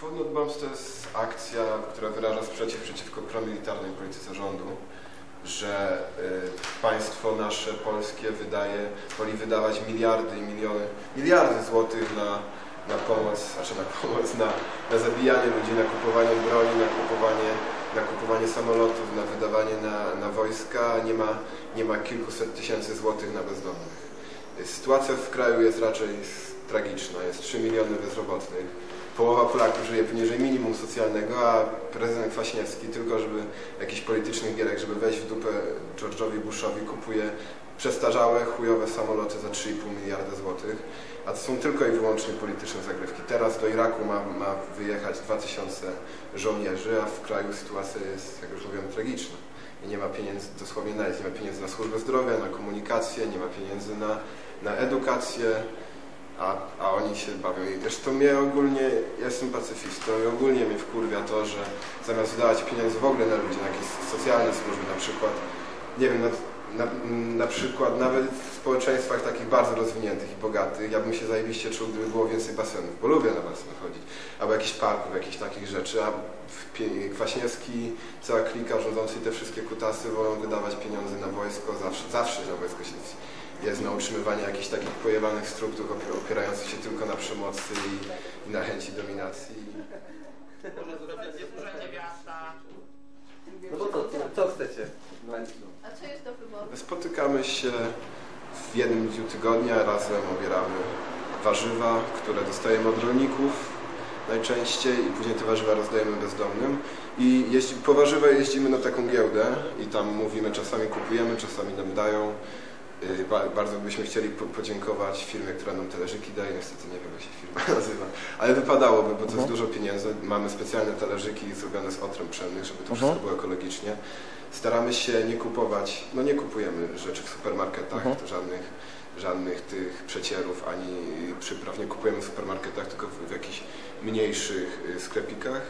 Food Bombs to jest akcja, która wyraża sprzeciw przeciwko promilitarnej polityce rządu, że y, państwo nasze polskie wydaje, woli wydawać miliardy i miliony, miliardy złotych na, na pomoc, znaczy na pomoc, na, na zabijanie ludzi, na kupowanie broni, na kupowanie, na kupowanie samolotów, na wydawanie na, na wojska, a nie ma, nie ma kilkuset tysięcy złotych na bezdomnych. Sytuacja w kraju jest raczej tragiczna, jest 3 miliony bezrobotnych połowa Polaków żyje poniżej minimum socjalnego, a prezydent Kwaśniewski tylko żeby jakiś polityczny gierek, żeby wejść w dupę George'owi Bushowi kupuje przestarzałe, chujowe samoloty za 3,5 miliarda złotych, a to są tylko i wyłącznie polityczne zagrywki. Teraz do Iraku ma, ma wyjechać 2000 żołnierzy, a w kraju sytuacja jest, jak już mówiłem, tragiczna. I nie ma pieniędzy, dosłownie na nic, nie ma pieniędzy na służbę zdrowia, na komunikację, nie ma pieniędzy na, na edukację, a, a oni się bawią. I zresztą mnie ogólnie, ja jestem pacyfistą i ogólnie mnie wkurwia to, że zamiast wydawać pieniędzy w ogóle na ludzi, na jakieś socjalne służby na przykład, nie wiem, na, na, na przykład nawet w społeczeństwach takich bardzo rozwiniętych i bogatych, ja bym się zajebiście czuł, gdyby było więcej basenów, bo lubię na basen chodzić, albo jakichś parków, jakichś takich rzeczy, a Kwaśniewski, cała klika rządzący te wszystkie kutasy wolą wydawać pieniądze na wojsko, zawsze, zawsze na wojsko się jest na utrzymywanie jakichś takich pojebanych struktur opierających się tylko na przemocy i, i na chęci dominacji. No bo to, co, co chcecie? A co jest do wyboru? Spotykamy się w jednym dniu tygodnia, razem obieramy warzywa, które dostajemy od rolników najczęściej i później te warzywa rozdajemy bezdomnym. I jeździ, po warzywa jeździmy na taką giełdę i tam mówimy, czasami kupujemy, czasami nam dają. Y, bardzo byśmy chcieli podziękować firmie, która nam talerzyki daje. Niestety nie wiem, jak się firma nazywa. Ale wypadałoby, bo to jest mhm. dużo pieniędzy. Mamy specjalne talerzyki zrobione z otrem pszennych, żeby to wszystko mhm. było ekologicznie. Staramy się nie kupować, no nie kupujemy rzeczy w supermarketach, mhm. żadnych, żadnych tych przecierów ani przypraw nie kupujemy w supermarketach, tylko w, w jakichś mniejszych y, sklepikach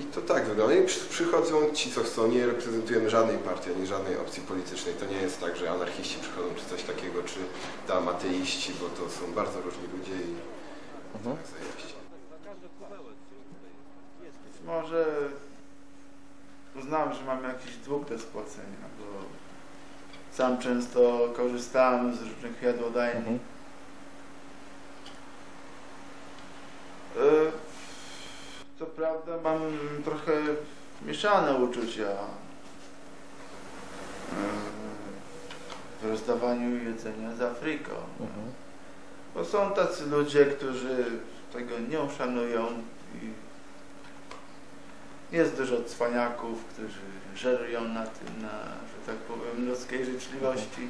i to tak wygląda. I przychodzą ci, co chcą. Nie reprezentujemy żadnej partii, ani żadnej opcji politycznej. To nie jest tak, że anarchiści przychodzą, czy coś takiego, czy tam ateiści, bo to są bardzo różni ludzie i mhm. tak zajebiście. Może uznałem, że mam jakiś dług do spłacenia, bo sam często korzystałem z różnych jadłodajni. Mhm. Y co prawda mam trochę mieszane uczucia w rozdawaniu jedzenia z Afryką. Mhm. Bo są tacy ludzie, którzy tego nie uszanują i jest dużo cwaniaków, którzy żerują na tym, na, że tak powiem, ludzkiej życzliwości.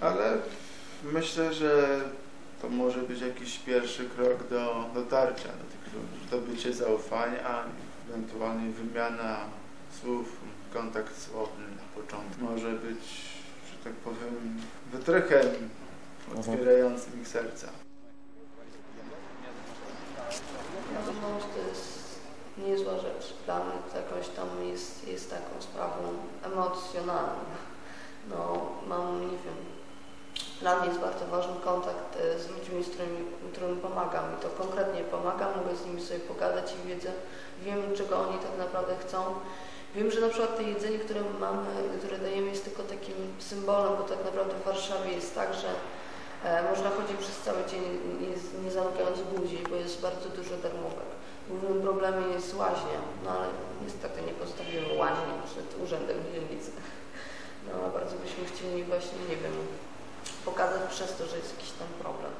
Ale myślę, że to może być jakiś pierwszy krok do dotarcia do tych zdobycie zaufania, ewentualnie wymiana słów, kontakt słowny na początku może być, że tak powiem, wytrychem otwierającym ich serca. Wiadomo, to jest niezła rzecz. Dla mnie to jakoś tam jest, jest taką sprawą emocjonalną. No, mam, nie wiem, dla mnie jest bardzo ważny kontakt e, z ludźmi, z którymi, którym pomagam i to konkretnie pomagam, mogę z nimi sobie pogadać i wiedzę, wiem czego oni tak naprawdę chcą. Wiem, że na przykład to jedzenie, które mamy, które dajemy jest tylko takim symbolem, bo tak naprawdę w Warszawie jest tak, że e, można chodzić przez cały dzień nie, nie zamykając buzi, bo jest bardzo dużo darmówek. Głównym problemem jest łaźnia, no ale niestety nie postawimy łaźni przed urzędem dzielnicy. No bardzo byśmy chcieli właśnie, nie wiem, przez to, że jest jakiś tam problem.